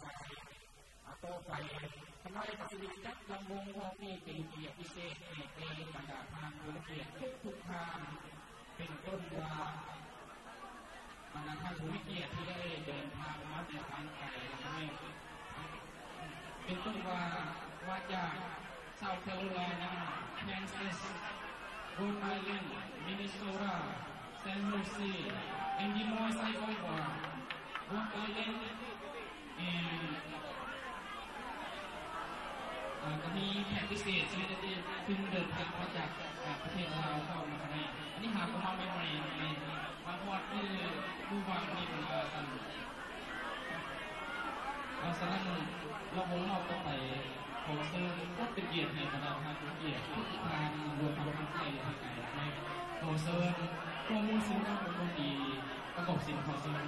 สายต่อไปทำไมปฏิบัติจัดลำวงวงนี้เป็นเกียรติพิเศษในเองบรรดาทางบุญเกียรติทุกทางเป็นต้นว่าบรรดาท่านผู้เกียรติที่ได้เดินทางมาแต่ทางไกลให้เป็นต้นว่าว่าจากเซาท์แคโรไลนาแค ก็มีแขกพิเศษที่จะขึ้นเดินทางมาจากประเทศลาวเข้ามาในอันนี้หาความใหม่ๆในบางวัดที่ผู้ฟังนี่เป็นการเราสร้างเราวงเราก็ไปขอเชิญก็เป็นเกียรติในบรรดาทางเกียรติทุกทางรวมทั้งคนไทยทางไหนในขอเชิญข้อมูลสิ่งต่างๆดีประกอบสิ่งขอเชิญ